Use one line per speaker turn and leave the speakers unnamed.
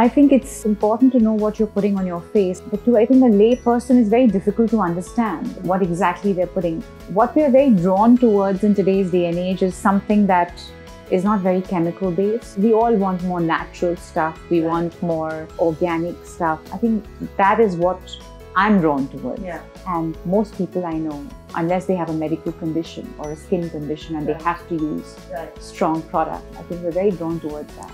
I think it's important to know what you're putting on your face, but to I think a lay person is very difficult to understand what exactly they're putting. What we're very drawn towards in today's day and age is something that is not very chemical based. We all want more natural stuff. We want more organic stuff. I think that is what I'm drawn towards.
Yeah.
And most people I know, unless they have a medical condition or a skin condition and they have to use
Right.
strong product, I think we're very drawn towards that.